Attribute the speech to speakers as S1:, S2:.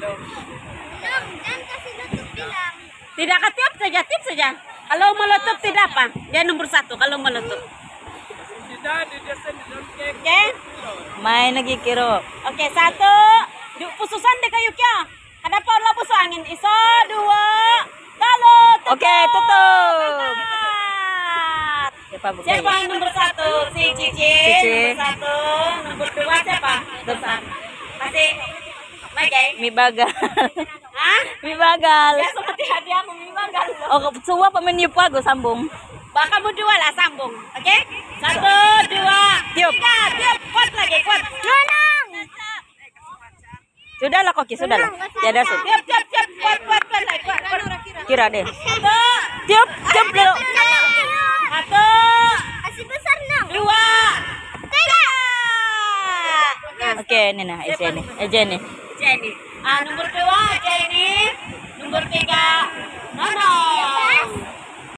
S1: dong. Kan dong, kasih tutup bilang. Tidak ketiup saja, tip saja. Kalau meletup tidak apa, dia nomor satu kalau meletup. Oke,
S2: main lagi kiro.
S1: Oke, satu. Duk pususan deh kayu kia. Kenapa lo pusu angin? Iso, dua, kalau tutup.
S2: Oke, tutup. Siapa,
S1: Siapa nomor satu? Si Cici.
S2: Mi bagal.
S1: Hah?
S2: Mi bagal.
S1: Ya seperti hadiahmu memang kan.
S2: Oh, semua pemain niup aku sambung.
S1: Kamu dua lah sambung. Oke? Satu, dua,
S2: Tiup.
S1: tiga. Tiup. Kuat lagi, kuat. Nonong.
S2: Sudah lah koki, sudah lah. Tiada sud.
S1: Tiup, tiup, tiup. Kuat, kuat, kuat lagi. Kuat, kuat.
S2: Kira deh. Tiup, tiup dulu.
S1: Satu.
S3: Masih besar nang.
S1: Dua. Tiga.
S2: Oke, ini nah. Eje nih.
S1: Jenny. Ah, nomor dua, Jenny.